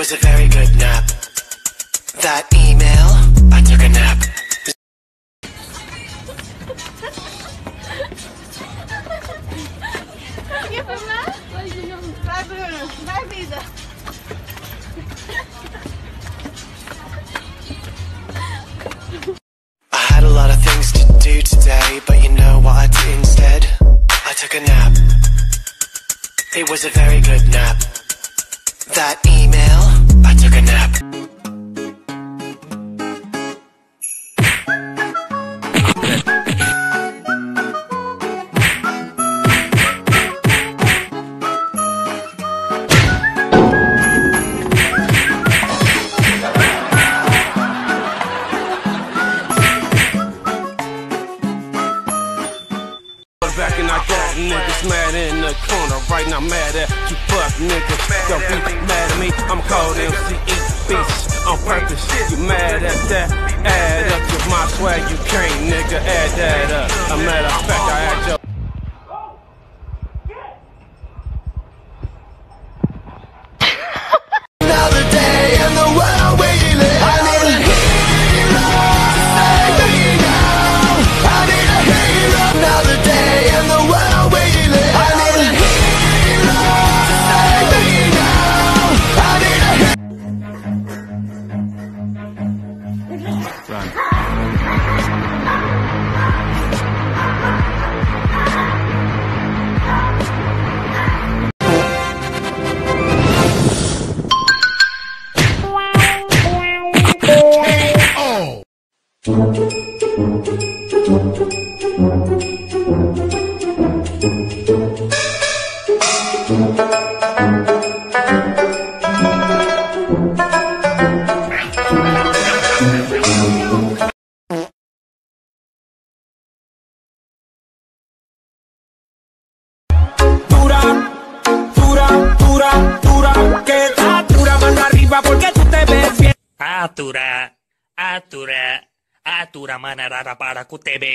was a very good nap. That email, I took a nap. I had a lot of things to do today, but you know what I did instead? I took a nap. It was a very good nap. Can't, nigga. Add that up. A matter of fact, I add your. Atura, atura, atura manarara para kutebe.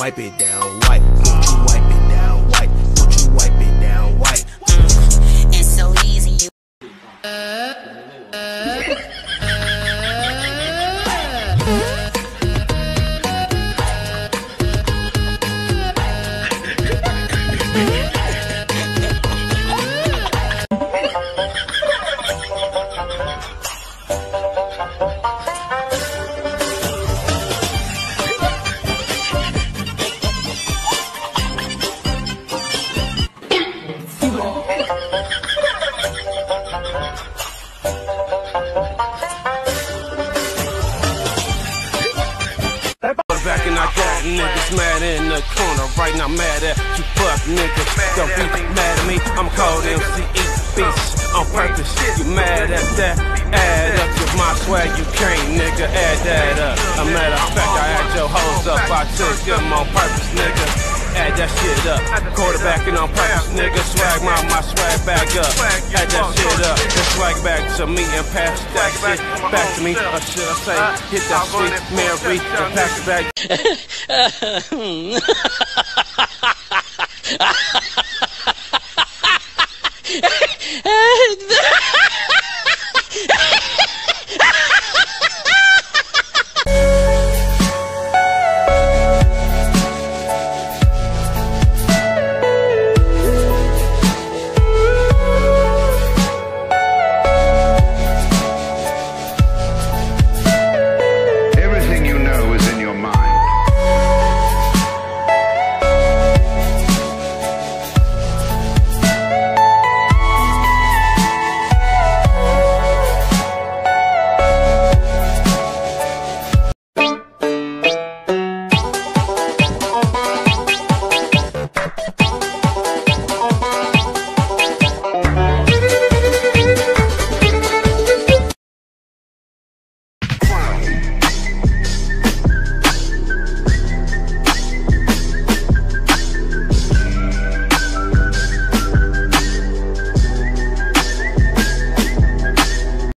Wipe it down, wipe. Back and I got niggas mad in the corner. Right now, mad at you, fuck niggas. Don't be mad at me. I'm cold MCE beast on purpose. You mad at that? Add up to my swag, you can't, nigga. Add that up. A matter of fact, I had your hoes up. I took them on purpose, nigga. Add that shit up. Quarterbacking on purpose, nigga. Swag my, my swag back up. Add that shit up. The swag back to me and pass that shit back to me. Or should I say, hit that sweet Mary and pass it back